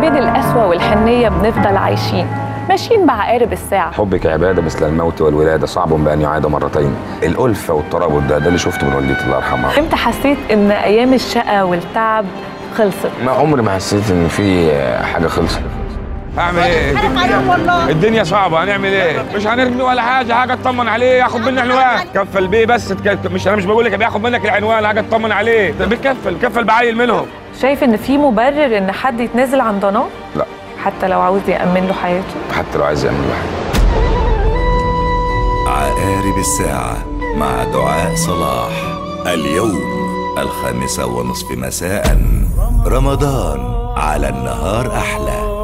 بين القسوة والحنية بنفضل عايشين. ماشيين بعقارب الساعة. حبك عبادة مثل الموت والولادة صعب بأن يعاد مرتين. الألفة والترابط ده ده اللي شفته من والدتي الله يرحمها. إمتى حسيت إن أيام الشقة والتعب خلصت؟ ما عمري ما حسيت إن في حاجة خلصت. أعمل إيه؟ الدنيا صعبة هنعمل إيه؟ مش هنرمي ولا حاجة حاجة اطمن عليه ياخد مني عنوان. كفل بيه بس تك... مش أنا مش بقول لك بياخد منك العنوان حاجة اطمن عليه. ده بيكفل كفل بعيل منهم. شايف إن في مبرر إن حد يتنازل عن ضناه؟ لا. حتى لو عاوز يأمن له حياته؟ حتى لو عايز يعمل واحد عقارب الساعة مع دعاء صلاح. اليوم الخامسة ونصف مساء. رمضان على النهار أحلى.